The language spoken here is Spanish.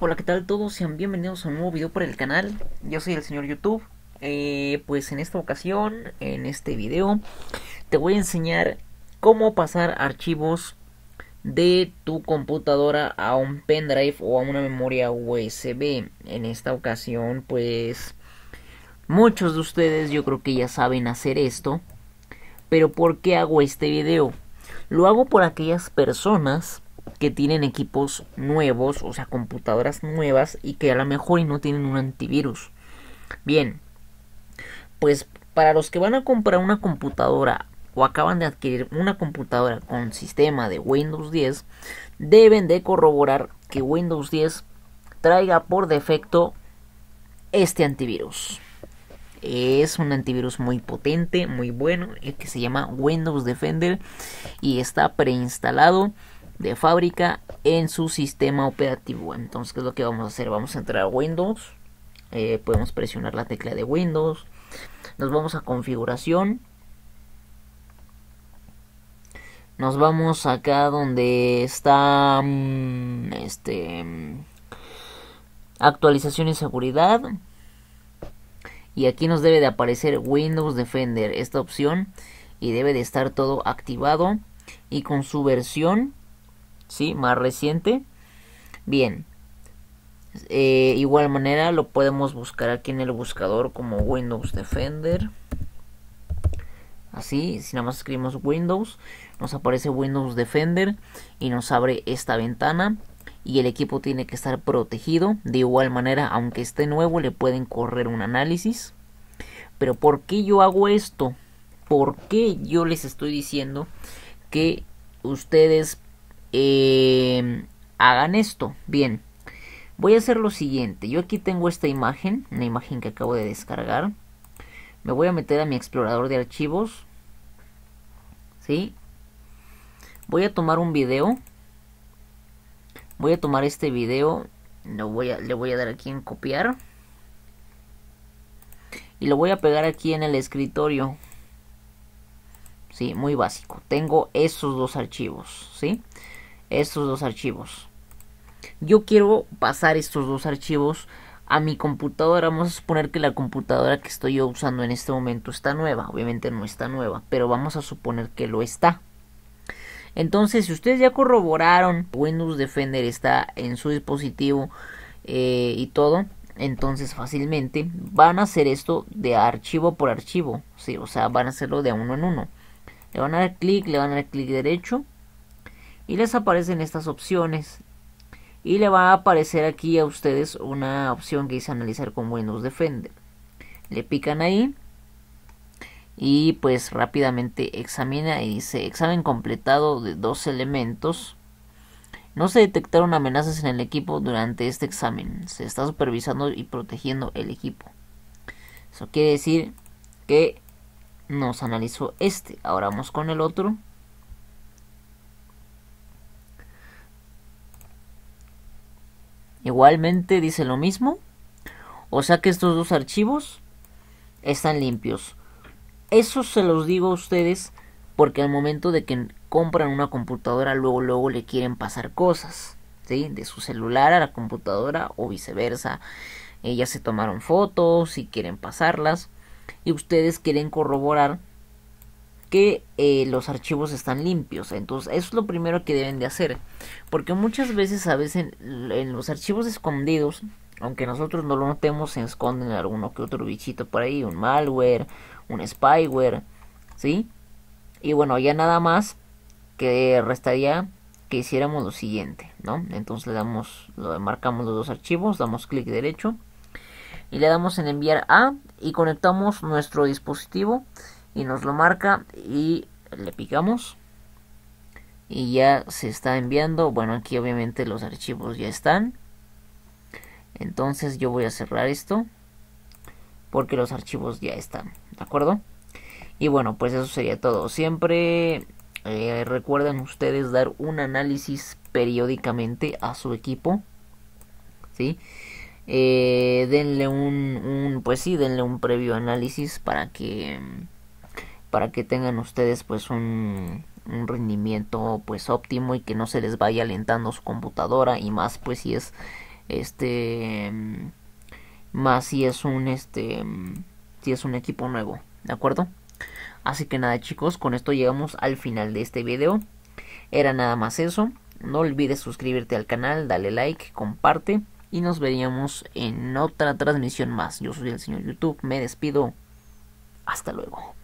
Hola, ¿qué tal todos? Sean bienvenidos a un nuevo video por el canal. Yo soy el señor YouTube. Eh, pues en esta ocasión, en este video, te voy a enseñar cómo pasar archivos de tu computadora a un pendrive o a una memoria USB. En esta ocasión, pues muchos de ustedes yo creo que ya saben hacer esto. Pero ¿por qué hago este video? Lo hago por aquellas personas que tienen equipos nuevos, o sea, computadoras nuevas y que a lo mejor no tienen un antivirus. Bien, pues para los que van a comprar una computadora o acaban de adquirir una computadora con sistema de Windows 10, deben de corroborar que Windows 10 traiga por defecto este antivirus. Es un antivirus muy potente, muy bueno, que se llama Windows Defender y está preinstalado de fábrica en su sistema operativo. Entonces, ¿qué es lo que vamos a hacer? Vamos a entrar a Windows. Eh, podemos presionar la tecla de Windows. Nos vamos a configuración. Nos vamos acá donde está mm, este actualización y seguridad. Y aquí nos debe de aparecer Windows Defender, esta opción. Y debe de estar todo activado. Y con su versión ¿sí? Más reciente. Bien. Eh, igual manera lo podemos buscar aquí en el buscador como Windows Defender. Así, si nada más escribimos Windows, nos aparece Windows Defender y nos abre esta ventana. Y el equipo tiene que estar protegido. De igual manera, aunque esté nuevo, le pueden correr un análisis. Pero ¿por qué yo hago esto? ¿Por qué yo les estoy diciendo que ustedes eh, hagan esto. Bien, voy a hacer lo siguiente. Yo aquí tengo esta imagen, una imagen que acabo de descargar. Me voy a meter a mi explorador de archivos. ¿Sí? Voy a tomar un video. Voy a tomar este video. Lo voy a, le voy a dar aquí en copiar. Y lo voy a pegar aquí en el escritorio. Sí, muy básico. Tengo esos dos archivos. ¿Sí? Estos dos archivos. Yo quiero pasar estos dos archivos a mi computadora. Vamos a suponer que la computadora que estoy yo usando en este momento está nueva. Obviamente no está nueva, pero vamos a suponer que lo está. Entonces, si ustedes ya corroboraron Windows Defender está en su dispositivo eh, y todo, entonces fácilmente van a hacer esto de archivo por archivo. Sí, o sea, van a hacerlo de uno en uno. Le van a dar clic, le van a dar clic derecho y les aparecen estas opciones. Y le va a aparecer aquí a ustedes una opción que dice analizar con Windows Defender le pican ahí y pues rápidamente examina y dice examen completado de dos elementos. No se detectaron amenazas en el equipo durante este examen. Se está supervisando y protegiendo el equipo eso quiere decir que nos analizó este. Ahora vamos con el otro Igualmente dice lo mismo. O sea que estos dos archivos están limpios. Eso se los digo a ustedes porque al momento de que compran una computadora luego luego le quieren pasar cosas, ¿sí? De su celular a la computadora o viceversa. Ellas se tomaron fotos y quieren pasarlas y ustedes quieren corroborar que eh, los archivos están limpios. Entonces, eso es lo primero que deben de hacer. Porque muchas veces, a veces, en, los archivos escondidos, aunque nosotros no lo notemos, se esconden alguno que otro bichito por ahí, un malware, un spyware, ¿sí? Y bueno, ya nada más que restaría que hiciéramos lo siguiente, ¿no? Entonces le damos, lo marcamos los dos archivos, damos clic derecho y le damos en enviar a y conectamos nuestro dispositivo y nos lo marca y le picamos. Y ya se está enviando. Bueno aquí obviamente los archivos ya están. Entonces yo voy a cerrar esto porque los archivos ya están de acuerdo y bueno pues eso sería todo. Siempre eh, recuerden ustedes dar un análisis periódicamente a su equipo sí eh, denle un, un pues sí denle un previo análisis para que para que tengan ustedes pues un, rendimiento pues óptimo y que no se les vaya alentando su computadora y más pues si es este más si es un este si es un equipo nuevo, ¿de acuerdo? Así que nada chicos, con esto llegamos al final de este video. Era nada más eso. No olvides suscribirte al canal, dale like, comparte y nos veríamos en otra transmisión más. Yo soy el señor YouTube, me despido. Hasta luego.